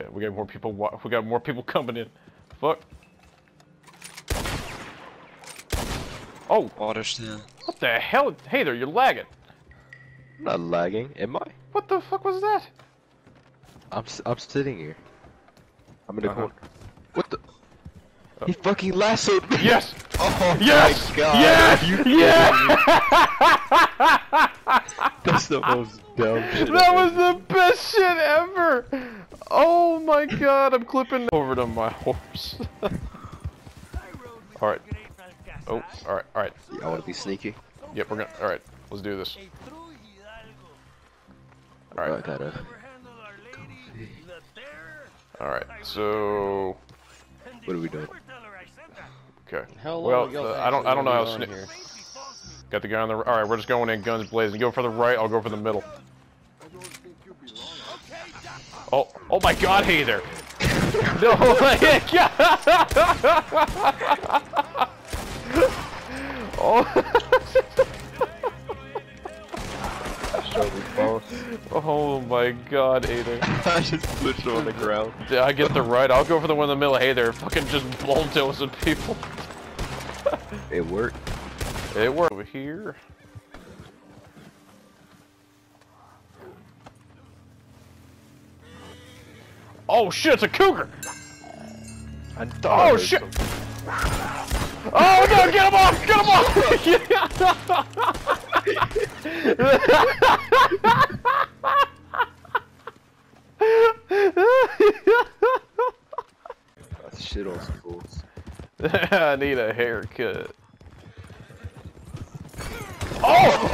Yeah, we got more people. We got more people coming in. Fuck. Oh, Waterston. what the hell? Hey there, you're lagging. I'm not lagging, am I? What the fuck was that? I'm s- I'm sitting here. I'm in the Uh-huh. corner. What the? He fucking lassoed me. Yes! Oh Yes! my god. Yes! You Yes! That's the most dumb shit. That I've was the best shit ever! Oh my god, I'm clipping over to my horse. alright. Oh, alright, alright. I want to be sneaky. Yep, we're gonna. Alright, let's do this. I Alright, gotta. alright, so. What are we doing? Okay. Hello, well, uh, I don't, I don't know how going sne- here. Got the guy on the. Alright, we're just going in, guns blazing. You go for the right, I'll go for the middle. Oh, oh my god, hey there! no, my god! oh. Show me both. oh my god, hey there. I just pushed on the ground. Yeah, I get the right, I'll go for the one in the middle. Hey there, fucking just bulldozing people. It worked. It worked over here. Oh shit, it's a cougar! Oh shit! some- Oh no, get him off! Get him That's shit on schools. I need a haircut. Oh!